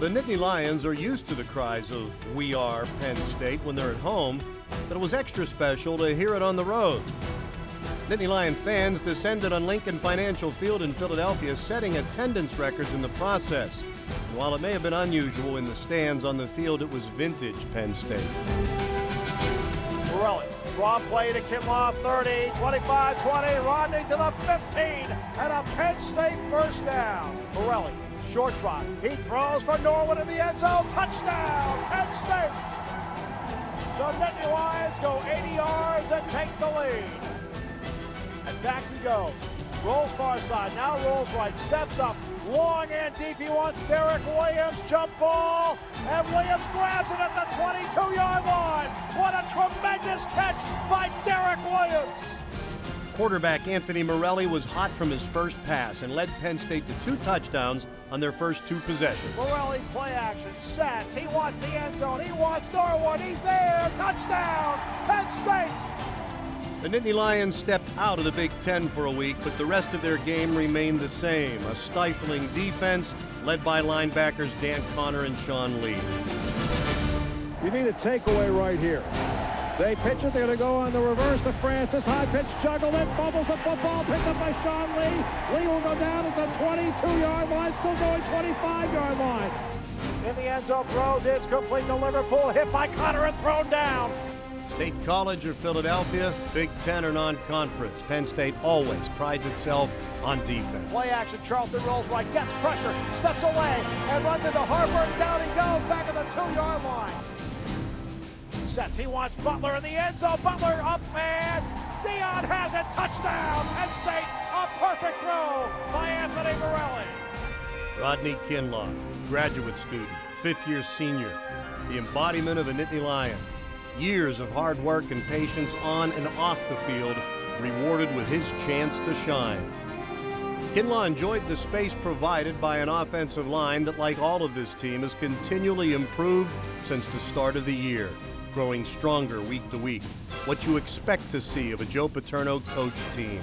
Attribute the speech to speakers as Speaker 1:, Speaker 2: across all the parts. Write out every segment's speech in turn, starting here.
Speaker 1: The Nittany Lions are used to the cries of We Are Penn State when they're at home, but it was extra special to hear it on the road. Nittany Lion fans descended on Lincoln Financial Field in Philadelphia, setting attendance records in the process. And while it may have been unusual in the stands on the field, it was vintage Penn State.
Speaker 2: Morelli, draw play to Kinlaw, 30, 25, 20, Rodney to the 15, and a Penn State first down. Morelli Short drop. He throws for Norwood in the end zone. Touchdown, Penn State. The Nittany Lions go 80 yards and take the lead. And back he goes. Rolls far side, now rolls right, steps up, long and deep. He wants Derrick Williams, jump ball, and Williams grabs it at the 22-yard line. What a tremendous catch by Derrick Williams.
Speaker 1: Quarterback Anthony Morelli was hot from his first pass and led Penn State to two touchdowns on their first two possessions.
Speaker 2: Morelli play action, sets. He wants the end zone. He wants Norwood. He's there. Touchdown, Penn State.
Speaker 1: The Nittany Lions stepped out of the Big Ten for a week, but the rest of their game remained the same. A stifling defense led by linebackers Dan Connor and Sean Lee.
Speaker 3: You need a takeaway right here. They pitch it. They're going to go on the reverse to Francis. High pitch juggled it. Bubbles the football. Picked up by Sean Lee. Lee will go down at the 22-yard line. Still going 25-yard line.
Speaker 2: In the end zone throws. It's complete to Liverpool. Hit by Connor and thrown down.
Speaker 1: State College or Philadelphia, Big Ten or non-conference, Penn State always prides itself on defense.
Speaker 2: Play action, Charlton rolls right, gets pressure, steps away, and runs into Harper. Down he goes, back at the two-yard line sets. He wants Butler in the end zone. Butler up and Deon has it. Touchdown. Penn State. A perfect throw by Anthony Morelli.
Speaker 1: Rodney Kinlaw, graduate student, fifth year senior, the embodiment of a Nittany Lion. Years of hard work and patience on and off the field, rewarded with his chance to shine. Kinlaw enjoyed the space provided by an offensive line that, like all of this team, has continually improved since the start of the year growing stronger week to week. What you expect to see of a Joe Paterno coach team.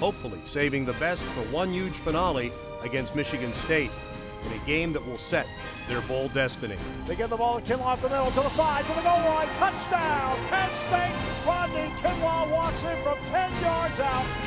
Speaker 1: Hopefully, saving the best for one huge finale against Michigan State in a game that will set their bowl destiny.
Speaker 2: They get the ball to Kinlaw the middle to the side to the goal line. Touchdown, Penn State. Rodney Kinlaw walks in from 10 yards out.